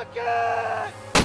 Ataque!